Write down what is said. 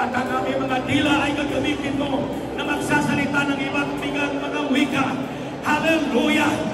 at ang aming mga dila ay gagamitin mo na magsasalita ng ibang mga wika. Hallelujah!